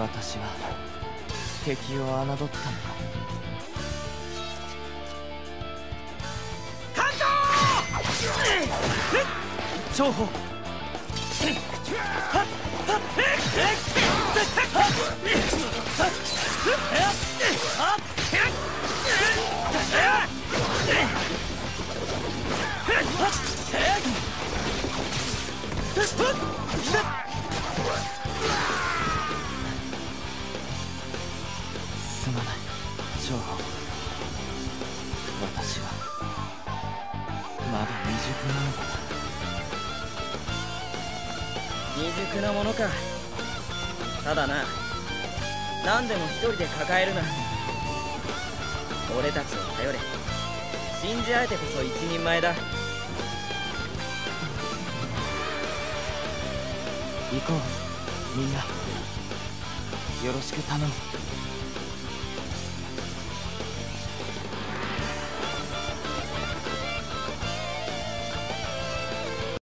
私は敵を侮ったのか。関東重宝重宝私はまだ未熟なのだ。未熟なものか。ただな。何でも一人で抱えるな。俺たちを頼れ。信じ合えてこそ一人前だ。行こうみんな。よろしく頼む